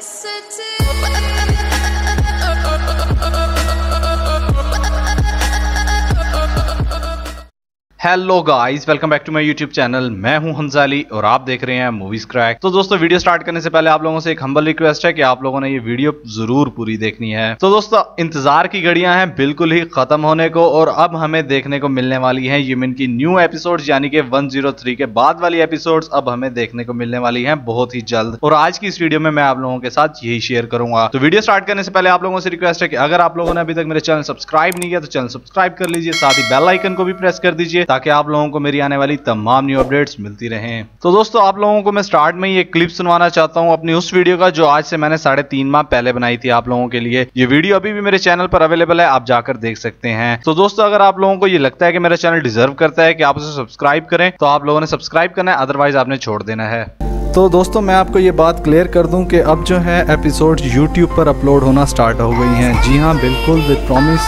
city. Hello guys welcome back to my YouTube channel मैं हूँ हंजाली और आप देख रहे हैं मूवीज़ क्रैक तो दोस्तों वीडियो स्टार्ट करने से पहले आप लोगों से एक हम्बल रिक्वेस्ट है कि आप लोगों ने ये वीडियो ज़रूर पूरी देखनी है। तो दोस्तों, इंतज़ार की घड़ियाँ हैं, बिल्कुल ही खत्म होने को और अब हमें देखने को मिलने वाली है यूमिन की न्यू एपिसोड यानी कि 103 के बाद वाली एपिसोड अब हमें देखने को मिलने वाली है बहुत ही जल्द। और आज की इस वीडियो में मैं आप लोगों के साथ यही शेयर करूँगा। तो वीडियो स्टार्ट करने से पहले आप लोगों से रिक्वेस्ट है कि अगर आप लोगों ने अभी तक मेरे चैनल सब्सक्राइब नहीं किया तो चैनल सब्सक्राइब कर लीजिए, साथ ही बेल आइकन को भी प्रेस कर दीजिए। ताकि आप लोगों को मेरी आने वाली तमाम न्यू अपडेट्स मिलती रहें। तो दोस्तों, आप लोगों को मैं स्टार्ट में एक क्लिप सुनवाना चाहता हूँ अपनी उस वीडियो का जो आज से मैंने साढ़े तीन माह पहले बनाई थी आप लोगों के लिए। ये वीडियो अभी भी मेरे चैनल पर अवेलेबल है, आप जाकर देख सकते हैं। तो दोस्तों, अगर आप लोगों को ये लगता है कि मेरा चैनल डिजर्व करता है कि आप उसे सब्सक्राइब करें तो आप लोगों ने सब्सक्राइब करना है अदरवाइज़ आपने छोड़ देना है। तो दोस्तों, मैं आपको ये बात क्लियर कर दूँ कि अब जो है एपिसोड यूट्यूब पर अपलोड होना स्टार्ट हो गई हैं। जी हाँ बिल्कुल विद प्रॉमिस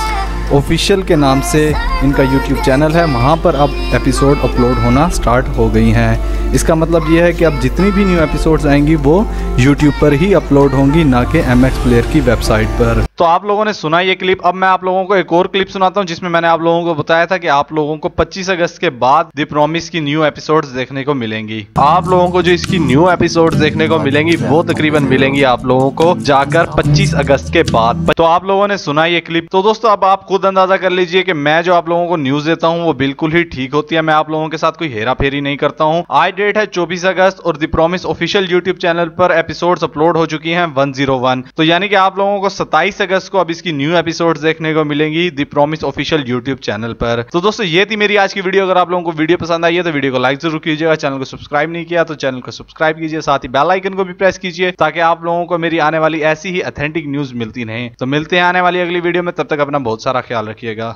ऑफिशियल के नाम से इनका यूट्यूब चैनल है। वहाँ पर अब एपिसोड अपलोड होना स्टार्ट हो गई हैं। इसका मतलब ये है कि अब जितनी भी न्यू एपिसोड्स आएँगी, वो यूट्यूब पर ही अपलोड होंगी, ना कि एम प्लेयर की वेबसाइट पर। तो आप लोगों ने सुना ये क्लिप अब मैं आप लोगों को एक और क्लिप सुनाता हूँ, जिसमें मैंने आप लोगों को बताया था कि आप लोगों को 25 अगस्त के बाद दी प्रोमिस की न्यू एपिसोड्स देखने को मिलेंगी। आप लोगों को जो इसकी न्यू एपिसोड्स देखने को मिलेंगी, वो तकरीबन मिलेंगी आप लोगों को जाकर 25 अगस्त के बाद। तो आप लोगों ने सुना ये क्लिप तो दोस्तों, अब आप खुद अंदाज़ा कर लीजिए कि मैं जो आप लोगों को न्यूज़ देता हूँ, वो बिल्कुल ही ठीक होती है। मैं आप लोगों के साथ कोई हेरा फेरी नहीं करता हूँ। आज डेट है चौबीस अगस्त और the promise official YouTube channel पर एपिसोड अपलोड हो चुकी है वन ज़ीरो वन तो यानी कि आप लोगों को सत्ताईस अगस्त को अब इसकी न्यू एपिसोड देखने को मिलेंगी the promise official YouTube channel पर। तो दोस्तों, ये थी मेरी आज की वीडियो अगर आप लोगों को वीडियो पसंद आई है तो वीडियो को लाइक ज़रूर कीजिएगा। चैनल को सब्सक्राइब नहीं किया तो चैनल को सब्सक्राइब कीजिए। साथ ही बेल आइकन को भी प्रेस कीजिए, ताकि आप लोगों को मेरी आने वाली ऐसी ही अथेंटिक न्यूज़ मिलती रहे। तो मिलते हैं आने वाली अगली वीडियो में। तब तक अपना बहुत सारा ख्याल रखिएगा।